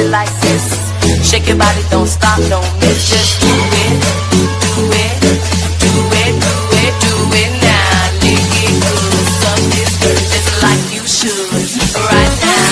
it like this. Shake your body, don't stop, don't miss. Just do it, do it, do it, do it, do it now. Lick it good, suck this good, just like you should. Right now.